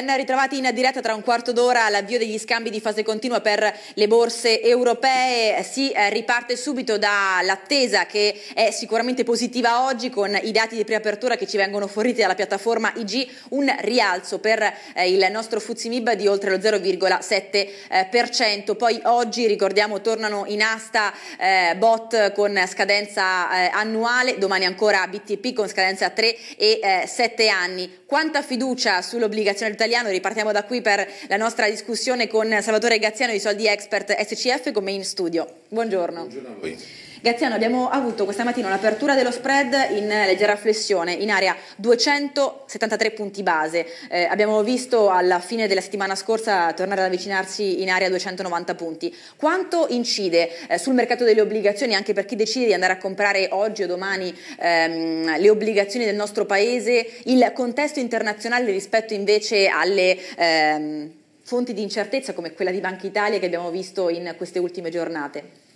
Ben ritrovati in diretta tra un quarto d'ora all'avvio degli scambi di fase continua per le borse europee. Si eh, riparte subito dall'attesa che è sicuramente positiva oggi con i dati di preapertura che ci vengono forniti dalla piattaforma IG, un rialzo per eh, il nostro Fuzimib di oltre lo 0,7%. Poi oggi ricordiamo tornano in asta eh, bot con scadenza eh, annuale, domani ancora BTP con scadenza a 3 e 7 eh, anni. Quanta fiducia sull'obbligazione italiano. Ripartiamo da qui per la nostra discussione con Salvatore Gazziano di Soldi Expert SCF come in studio. Buongiorno. Buongiorno a voi. Gaziano, abbiamo avuto questa mattina un'apertura dello spread in leggera flessione, in area 273 punti base. Eh, abbiamo visto alla fine della settimana scorsa tornare ad avvicinarsi in area 290 punti. Quanto incide eh, sul mercato delle obbligazioni anche per chi decide di andare a comprare oggi o domani ehm, le obbligazioni del nostro paese, il contesto internazionale rispetto invece alle... Ehm, fonti di incertezza come quella di Banca Italia che abbiamo visto in queste ultime giornate?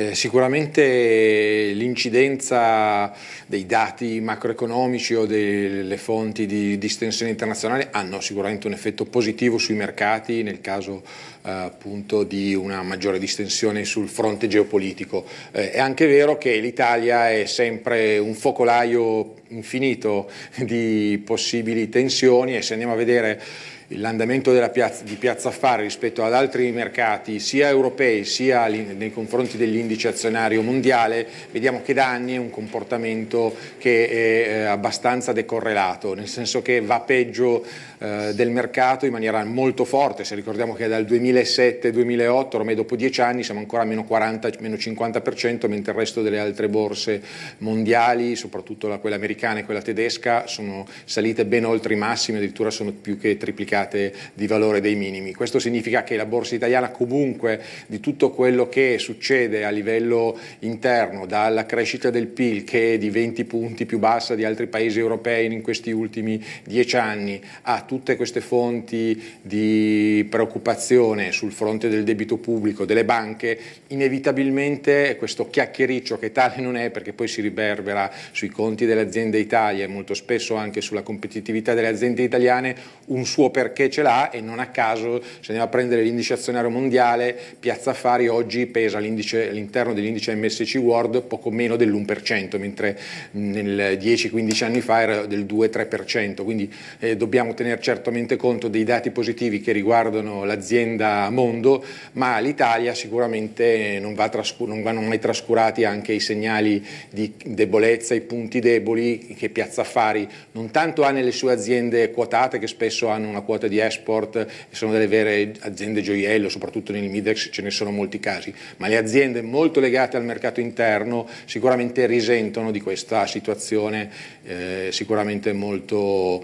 Eh, sicuramente l'incidenza dei dati macroeconomici o delle fonti di distensione internazionale hanno sicuramente un effetto positivo sui mercati nel caso eh, appunto di una maggiore distensione sul fronte geopolitico. Eh, è anche vero che l'Italia è sempre un focolaio infinito di possibili tensioni e se andiamo a vedere l'andamento di Piazza Affari rispetto ad altri mercati sia europei sia nei confronti dell'indice azionario mondiale vediamo che da anni è un comportamento che è eh, abbastanza decorrelato, nel senso che va peggio eh, del mercato in maniera molto forte, se ricordiamo che dal 2007-2008 ormai dopo dieci anni siamo ancora a meno 40, meno 50% mentre il resto delle altre borse mondiali, soprattutto quella americana e quella tedesca, sono salite ben oltre i massimi, addirittura sono più che triplicate certificate di valore dei minimi. Questo significa che la borsa italiana comunque di tutto quello che succede a livello interno, dalla crescita del PIL che è di 20 punti più bassa di altri paesi europei in questi ultimi dieci anni, a tutte queste fonti di preoccupazione sul fronte del debito pubblico, delle banche, inevitabilmente questo chiacchiericcio che tale non è perché poi si riverbera sui conti delle aziende Italia e molto spesso anche sulla competitività delle aziende italiane, un suo percorso perché ce l'ha e non a caso se andiamo a prendere l'indice azionario mondiale, Piazza Affari oggi pesa all'interno dell'indice MSC World poco meno dell'1%, mentre nel 10-15 anni fa era del 2-3%, quindi eh, dobbiamo tenere certamente conto dei dati positivi che riguardano l'azienda mondo, ma l'Italia sicuramente non, va non vanno mai trascurati anche i segnali di debolezza, i punti deboli che Piazza Affari non tanto ha nelle sue aziende quotate che spesso hanno una quota quota di export sono delle vere aziende gioiello, soprattutto nel Midex ce ne sono molti casi, ma le aziende molto legate al mercato interno sicuramente risentono di questa situazione eh, sicuramente molto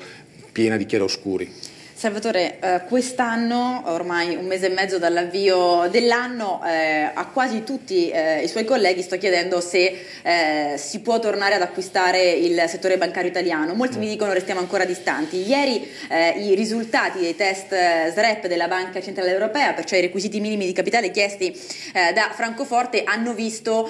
piena di chiaroscuri. Salvatore, eh, quest'anno, ormai un mese e mezzo dall'avvio dell'anno, eh, a quasi tutti eh, i suoi colleghi sto chiedendo se eh, si può tornare ad acquistare il settore bancario italiano. Molti mi dicono restiamo ancora distanti. Ieri eh, i risultati dei test eh, SREP della Banca Centrale Europea, perciò i requisiti minimi di capitale chiesti da Francoforte, hanno visto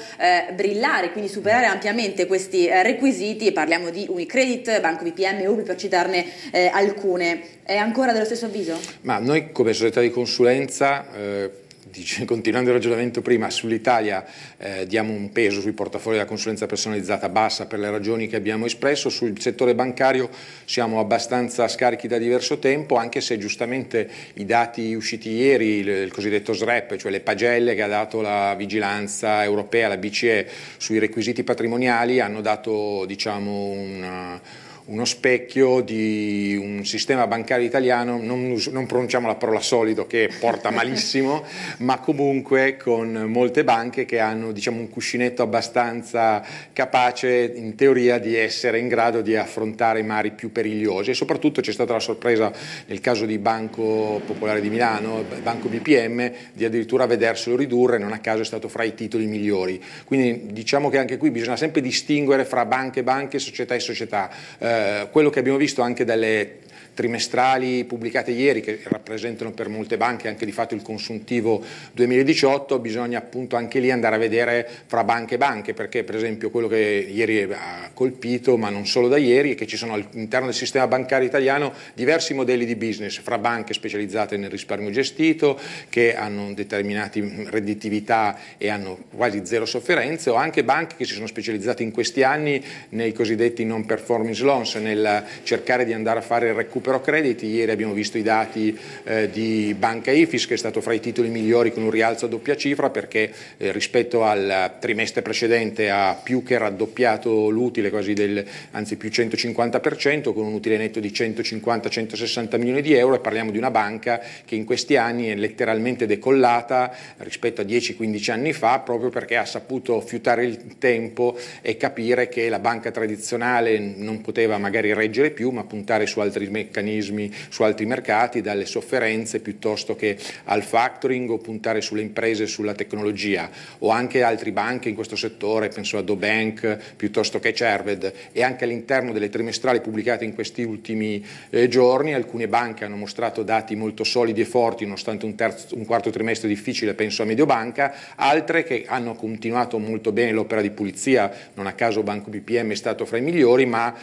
brillare, quindi superare ampiamente questi requisiti. Parliamo di Unicredit, Banco BPM, UBI per citarne alcune. È ancora dello stesso avviso? Ma noi come società di consulenza eh, continuando il ragionamento prima, sull'Italia eh, diamo un peso sui portafogli della consulenza personalizzata bassa per le ragioni che abbiamo espresso, sul settore bancario siamo abbastanza scarichi da diverso tempo, anche se giustamente i dati usciti ieri, il, il cosiddetto SREP, cioè le pagelle che ha dato la vigilanza europea, la BCE, sui requisiti patrimoniali hanno dato diciamo, una uno specchio di un sistema bancario italiano, non, non, pronunciamo la parola solido che porta malissimo, ma comunque con molte banche che hanno diciamo, un cuscinetto abbastanza capace in teoria di essere in grado di affrontare i mari più perigliosi e soprattutto c'è stata la sorpresa nel caso di Banco Popolare di Milano, Banco BPM, di addirittura vederselo ridurre, non a caso è stato fra i titoli migliori. Quindi diciamo che anche qui bisogna sempre distinguere fra banche, banche, società e società. Eh, quello che abbiamo visto anche dalle trimestrali pubblicate ieri, che rappresentano per molte banche anche di fatto il consuntivo 2018, bisogna appunto anche lì andare a vedere fra banche e banche, perché per esempio quello che ieri ha colpito, ma non solo da ieri, è che ci sono all'interno del sistema bancario italiano diversi modelli di business, fra banche specializzate nel risparmio gestito, che hanno determinati redditività e hanno quasi zero sofferenze, o anche banche che si sono specializzate in questi anni nei cosiddetti non performance loans, nel cercare di andare a fare il recupero crediti. Ieri abbiamo visto i dati eh, di Banca Ifis che è stato fra i titoli migliori con un rialzo a doppia cifra perché eh, rispetto al trimestre precedente ha più che raddoppiato l'utile, del, anzi più 150%, con un utile netto di 150-160 milioni di euro e parliamo di una banca che in questi anni è letteralmente decollata rispetto a 10-15 anni fa proprio perché ha saputo fiutare il tempo e capire che la banca tradizionale non poteva magari reggere più ma puntare su altri meccanismi, su altri mercati, dalle sofferenze piuttosto che al factoring o puntare sulle imprese, sulla tecnologia. O anche altre banche in questo settore, penso a Dobank piuttosto che Cerved. E anche all'interno delle trimestrali pubblicate in questi ultimi eh, giorni alcune banche hanno mostrato dati molto solidi e forti nonostante un, terzo, un quarto trimestre difficile, penso a Mediobanca, altre che hanno continuato molto bene l'opera di pulizia, non a caso Banco BPM è stato fra i migliori, ma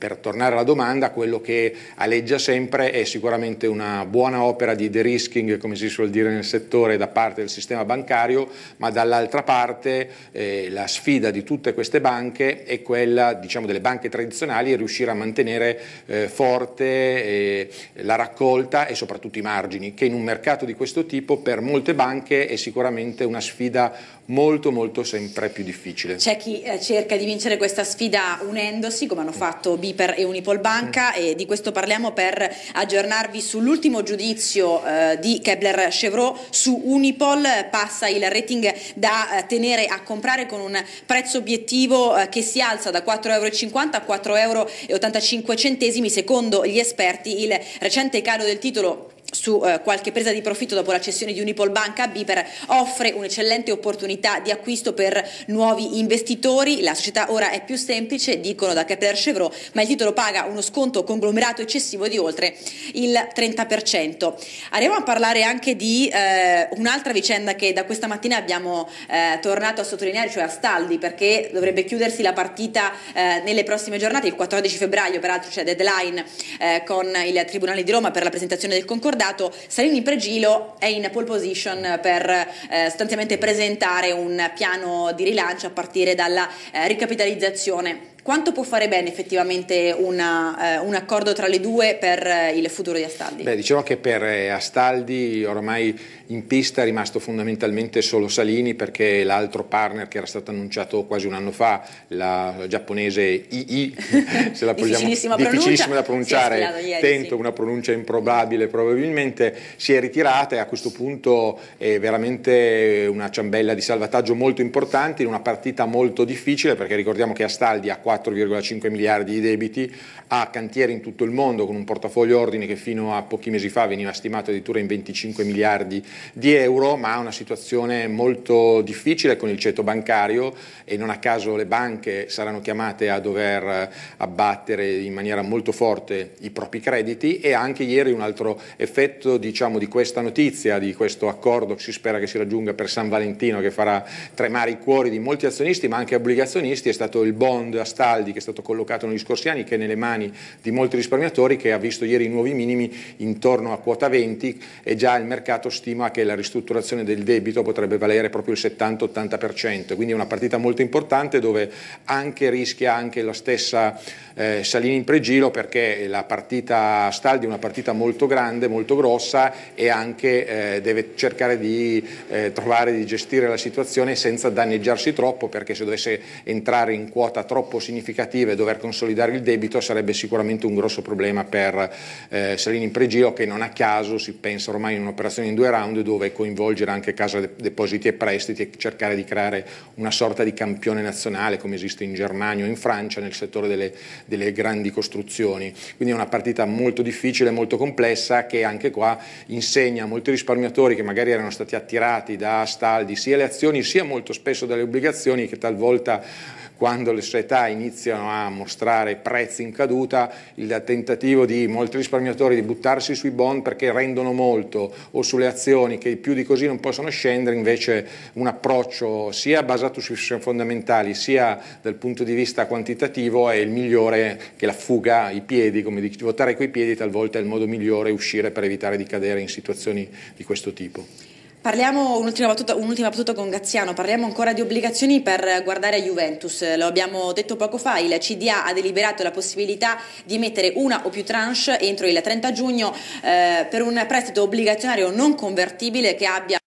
per tornare alla domanda, quello che aleggia sempre è sicuramente una buona opera di de-risking, come si suol dire nel settore, da parte del sistema bancario, ma dall'altra parte eh, la sfida di tutte queste banche è quella diciamo, delle banche tradizionali e riuscire a mantenere eh, forte eh, la raccolta e soprattutto i margini, che in un mercato di questo tipo per molte banche è sicuramente una sfida molto molto sempre più difficile. C'è chi eh, cerca di vincere questa sfida unendosi, come hanno fatto Biper e Unipol Banca, mm. e di questo parliamo per aggiornarvi sull'ultimo giudizio eh, di Kepler Chevrolet su Unipol. Passa il rating da eh, tenere a comprare con un prezzo obiettivo eh, che si alza da 4,50 euro a 4,85 euro. Secondo gli esperti, il recente calo del titolo su eh, qualche presa di profitto dopo la cessione di Unipol Banca, Biper offre un'eccellente opportunità di acquisto per nuovi investitori. La società ora è più semplice, dicono da Kepler Chevrolet, ma il titolo paga uno sconto conglomerato eccessivo di oltre il 30%. Arriviamo a parlare anche di eh, un'altra vicenda che da questa mattina abbiamo eh, tornato a sottolineare, cioè Astaldi, perché dovrebbe chiudersi la partita eh, nelle prossime giornate, il 14 febbraio peraltro c'è deadline eh, con il Tribunale di Roma per la presentazione del concordato ricordato, Salini Pregilo è in pole position per eh, sostanzialmente presentare un piano di rilancio a partire dalla eh, ricapitalizzazione. Quanto può fare bene effettivamente una, eh, un accordo tra le due per eh, il futuro di Astaldi? Beh, diciamo che per eh, Astaldi ormai in pista è rimasto fondamentalmente solo Salini perché l'altro partner che era stato annunciato quasi un anno fa, la giapponese II, se la difficilissima, difficilissima da pronunciare, ieri, tento sì. una pronuncia improbabile probabilmente, si è ritirata e a questo punto è veramente una ciambella di salvataggio molto importante in una partita molto difficile perché ricordiamo che Astaldi ha 4,5 miliardi di debiti, ha cantieri in tutto il mondo con un portafoglio ordine che fino a pochi mesi fa veniva stimato addirittura in 25 miliardi di euro, ma ha una situazione molto difficile con il ceto bancario e non a caso le banche saranno chiamate a dover abbattere in maniera molto forte i propri crediti e anche ieri un altro effetto diciamo, di questa notizia, di questo accordo che si spera che si raggiunga per San Valentino che farà tremare i cuori di molti azionisti ma anche obbligazionisti è stato il bond a Astaldi che è stato collocato negli scorsi anni, che è nelle mani di molti risparmiatori, che ha visto ieri i nuovi minimi intorno a quota 20 e già il mercato stima che la ristrutturazione del debito potrebbe valere proprio il 70-80%, quindi è una partita molto importante dove anche rischia anche la stessa eh, Salini in pregilo perché la partita Astaldi è una partita molto grande, molto grossa e anche eh, deve cercare di eh, trovare di gestire la situazione senza danneggiarsi troppo perché se dovesse entrare in quota troppo significative dover consolidare il debito sarebbe sicuramente un grosso problema per eh, Salini in pregio che non a caso si pensa ormai in un'operazione in due round dove coinvolgere anche Casa Depositi e Prestiti e cercare di creare una sorta di campione nazionale come esiste in Germania o in Francia nel settore delle, delle grandi costruzioni. Quindi è una partita molto difficile, molto complessa che anche qua insegna a molti risparmiatori che magari erano stati attirati da staldi sia le azioni sia molto spesso dalle obbligazioni che talvolta quando le società iniziano a mostrare prezzi in caduta, il tentativo di molti risparmiatori di buttarsi sui bond perché rendono molto o sulle azioni che più di così non possono scendere, invece un approccio sia basato sui fondamentali sia dal punto di vista quantitativo è il migliore che la fuga, i piedi, come dici, votare coi piedi talvolta è il modo migliore uscire per evitare di cadere in situazioni di questo tipo. Parliamo un'ultima battuta, un'ultima battuta, con Gazziano, parliamo ancora di obbligazioni per guardare a Juventus. Lo abbiamo detto poco fa, il CDA ha deliberato la possibilità di emettere una o più tranche entro il 30 giugno eh, per un prestito obbligazionario non convertibile che abbia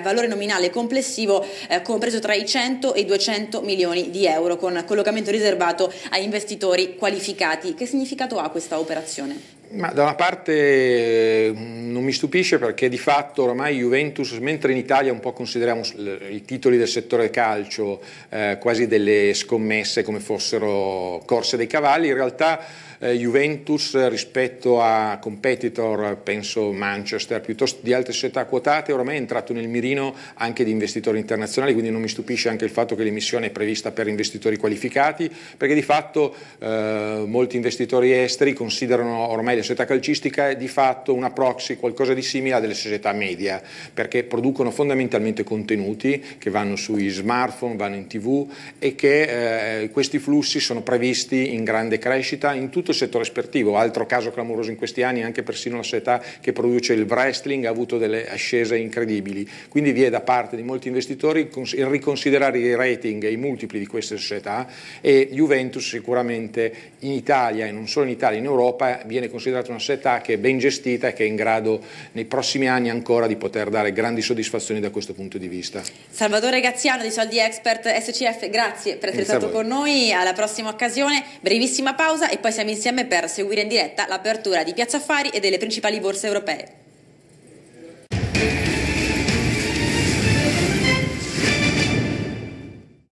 valore nominale complessivo eh, compreso tra i 100 e i 200 milioni di euro con collocamento riservato a investitori qualificati. Che significato ha questa operazione? Ma da una parte mm, non mi stupisce perché di fatto ormai Juventus, mentre in Italia un po' consideriamo i titoli del settore calcio eh, quasi delle scommesse come fossero corse dei cavalli, in realtà eh, Juventus rispetto a competitor, penso Manchester, piuttosto di altre società quotate, ormai è entrato nel mirino anche di investitori internazionali, quindi non mi stupisce anche il fatto che l'emissione è prevista per investitori qualificati, perché di fatto eh, molti investitori esteri considerano ormai la società calcistica di fatto una proxy, qualcosa di simile a delle società media, perché producono fondamentalmente contenuti che vanno sui smartphone, vanno in tv e che eh, questi flussi sono previsti in grande crescita in tutto il settore sportivo, altro caso clamoroso in questi anni, anche persino la società che produce il wrestling ha avuto delle ascese incredibili, quindi vi è da parte di molti investitori il riconsiderare i rating e i multipli di queste società e Juventus sicuramente in Italia e non solo in Italia, in Europa viene considerata una società che è ben gestita e che è in grado nei prossimi anni ancora di poter dare grandi soddisfazioni da questo punto di vista. Salvatore Gazziano di Soldi Expert SCF, grazie per essere stato con noi, alla prossima occasione, brevissima pausa e poi siamo insieme per seguire in diretta l'apertura di Piazza Affari e delle principali borse europee.